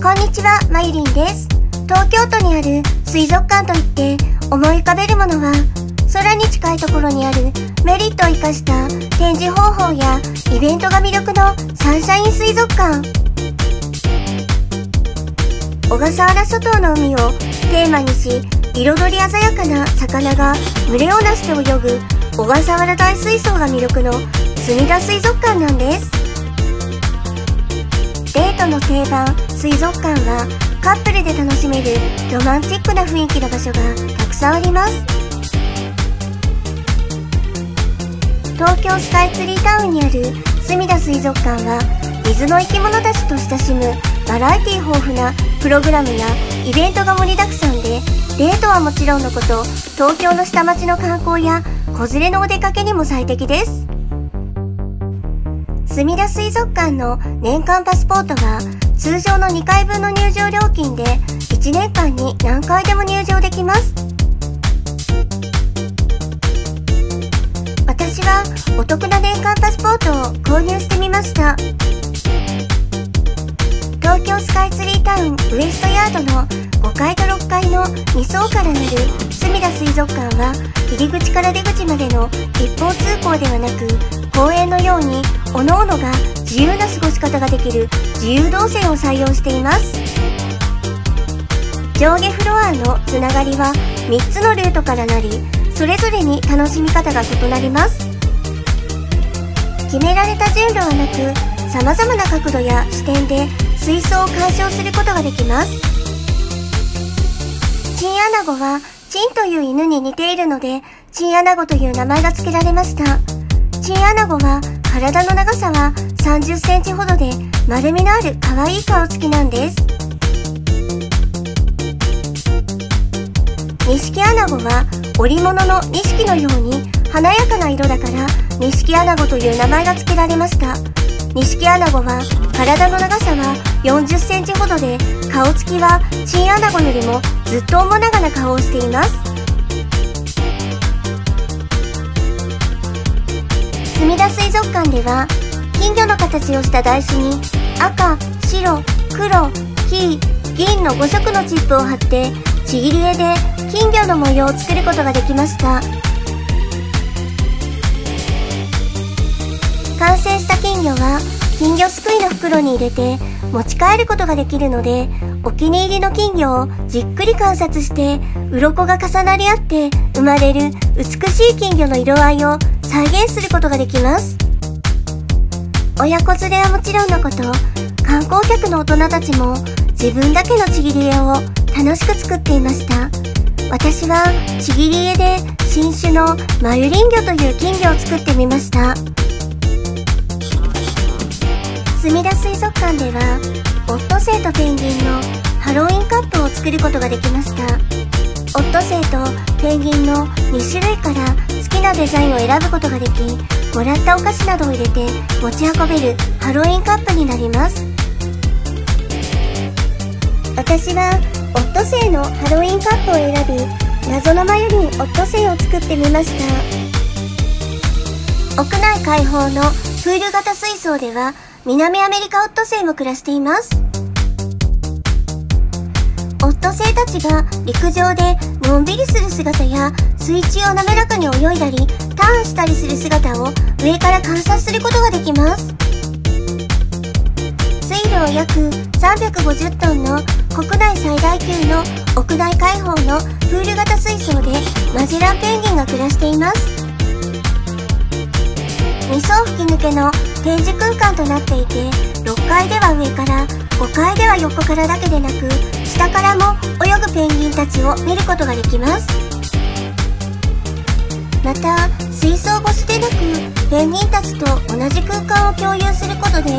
こんにちは、まゆりんです。東京都にある水族館といって思い浮かべるものは、空に近いところにあるメリットを生かした展示方法やイベントが魅力のサンシャイン水族館。小笠原諸島の海をテーマにし、彩り鮮やかな魚が群れをなして泳ぐ小笠原大水槽が魅力の墨田水族館なんです。デートの定番水族館はカップルで楽しめるロマンチックな雰囲気の場所がたくさんあります。東京スカイツリータウンにある墨田水族館は水の生き物たちと親しむバラエティ豊富なプログラムやイベントが盛りだくさんでデートはもちろんのこと東京の下町の観光や子連れのお出かけにも最適です。墨田水族館の年間パスポートは通常の2回分の入場料金で1年間に何回でも入場できます。私はお得な年間パスポートを購入してみました。東京スカイツリータウンウエストヤードの5階と6階の2層からなる墨田水族館は入り口から出口までの一方通行ではなく公園のように各々が自由な過ごし方ができる自由動線を採用しています。上下フロアのつながりは3つのルートからなりそれぞれに楽しみ方が異なります。決められた順路はなく様々な角度や視点で水槽を鑑賞することができます。チンアナゴはチンという犬に似ているのでチンアナゴという名前が付けられました。チンアナゴは体の長さは30センチほどで丸みのある可愛い顔つきなんです。ニシキアナゴは織物の錦のように華やかな色だからニシキアナゴという名前が付けられました。ニシキアナゴは体の長さは40センチほどで顔つきはチンアナゴよりもずっと面長な顔をしています。墨田水族館では金魚の形をした台紙に赤、白、黒、黄、銀の5色のチップを貼ってちぎり絵で金魚の模様を作ることができました。完成した金魚は金魚すくいの袋に入れて持ち帰ることができるのでお気に入りの金魚をじっくり観察して鱗が重なり合って生まれる美しい金魚の色合いを再現することができます。親子連れはもちろんのこと観光客の大人たちも自分だけのちぎり絵を楽しく作っていました。私はちぎり絵で新種のマユリン魚という金魚を作ってみました。墨田水族館ではオットセイとペンギンのハロウィンカップを作ることができました。オットセイとペンギンの2種類から好きなデザインを選ぶことができもらったお菓子などを入れて持ち運べるハロウィンカップになります。私はオットセイのハロウィンカップを選び謎のマユリンオットセイを作ってみました。屋内開放のプール型水槽では南アメリカオットセイも暮らしています。オットセイたちが陸上でのんびりする姿や水中を滑らかに泳いだりターンしたりする姿を上から観察することができます。水量約350トンの国内最大級の屋内開放のプール型水槽でマジランペンギンが暮らしています。2層吹き抜けの展示空間となっていて6階では上から5階では横からだけでなく下からも泳ぐペンギンたちを見ることができます。また水槽越しでなくペンギンたちと同じ空間を共有することで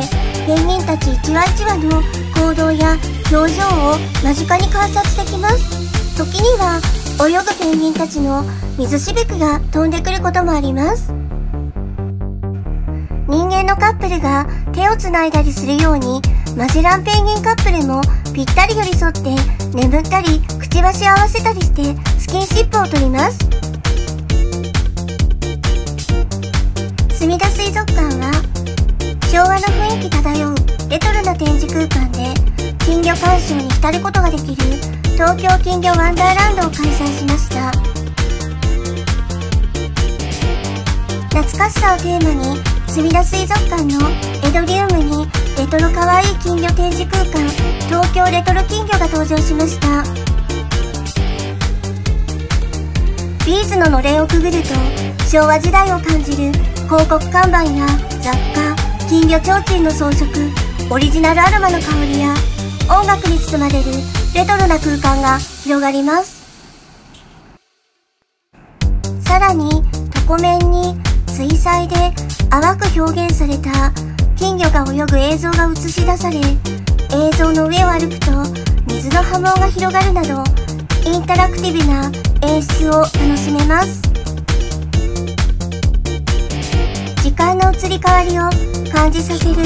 ペンギンたち1羽1羽の行動や表情を間近に観察できます。時には泳ぐペンギンたちの水しぶきが飛んでくることもあります。人間のカップルが手をつないだりするようにマジランペンギンカップルもぴったり寄り添って眠ったりくちばし合わせたりしてスキンシップを取ります墨田水族館は昭和の雰囲気漂うレトロな展示空間で金魚鑑賞に浸ることができる東京金魚ワンダーランドを開催しました。懐かしさをテーマに、すみだ水族館のエドリウムにレトロかわいい金魚展示空間、東京レトロ金魚が登場しました。ビーズののれんをくぐると、昭和時代を感じる広告看板や雑貨、金魚提灯の装飾、オリジナルアロマの香りや音楽に包まれるレトロな空間が広がります。さらに、床面に水彩で淡く表現された金魚が泳ぐ映像が映し出され、映像の上を歩くと水の波紋が広がるなど、インタラクティブな演出を楽しめます。時間の移り変わりを感じさせる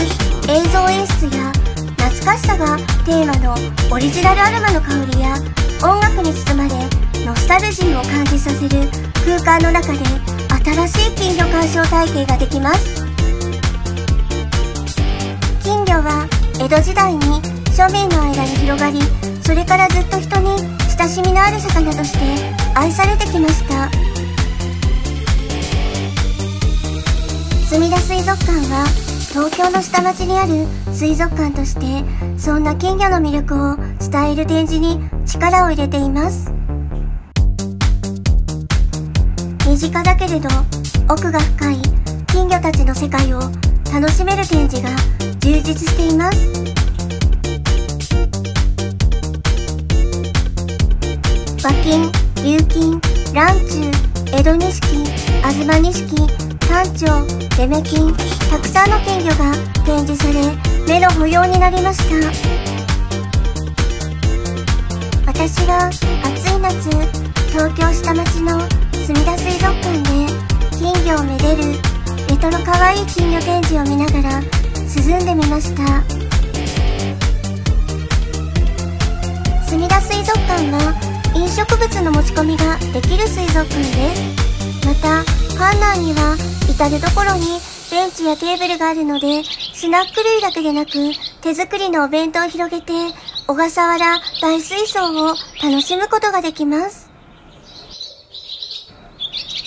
映像演出や懐かしさがテーマのオリジナルアロマの香りや音楽に包まれノスタルジーを感じさせる空間の中で新しい金魚鑑賞体験ができます。金魚は江戸時代に庶民の間に広がりそれからずっと人に親しみのある魚として愛されてきました。すみだ水族館は東京の下町にある水族館としてそんな金魚の魅力を伝える展示に力を入れています。身近だけれど奥が深い金魚たちの世界を楽しめる展示が充実しています。和金、琉金、蘭中、江戸錦、東錦、単調、デメ金、たくさんの金魚が展示され目の保養になりました。私は暑い夏東京下町のすみだ水族館で金魚をめでるレトロかわいい金魚展示を見ながら涼んでみました。すみだ水族館は飲食物の持ち込みができる水族館です。また館内には至る所にベンチやテーブルがあるのでスナック類だけでなく手作りのお弁当を広げて小笠原大水槽を楽しむことができます。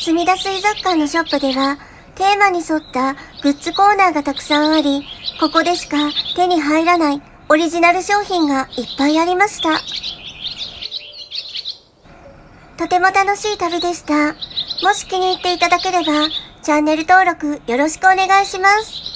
すみだ水族館のショップでは、テーマに沿ったグッズコーナーがたくさんあり、ここでしか手に入らないオリジナル商品がいっぱいありました。とても楽しい旅でした。もし気に入っていただければ、チャンネル登録よろしくお願いします。